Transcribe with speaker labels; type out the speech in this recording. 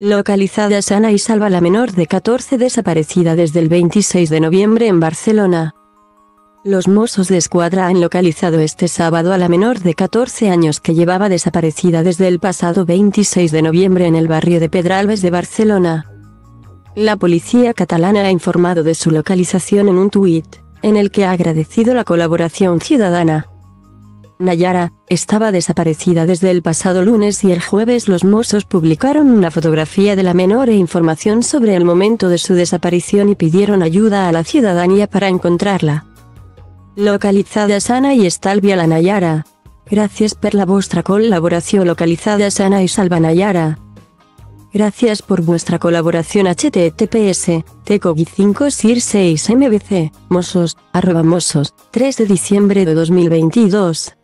Speaker 1: Localizada sana y salva la menor de 14 desaparecida desde el 26 de noviembre en Barcelona. Los Mossos de Escuadra han localizado este sábado a la menor de 14 años que llevaba desaparecida desde el pasado 26 de noviembre en el barrio de Pedralbes de Barcelona. La policía catalana ha informado de su localización en un tuit, en el que ha agradecido la colaboración ciudadana. Nayara, estaba desaparecida desde el pasado lunes y el jueves los Mossos publicaron una fotografía de la menor e información sobre el momento de su desaparición y pidieron ayuda a la ciudadanía para encontrarla. Localizada sana y estalvia la Nayara. Gracias por la vuestra colaboración localizada sana y salva Nayara. Gracias por vuestra colaboración https tecogi 5 sir 6 mbc mosos arroba mosos 3 de diciembre de 2022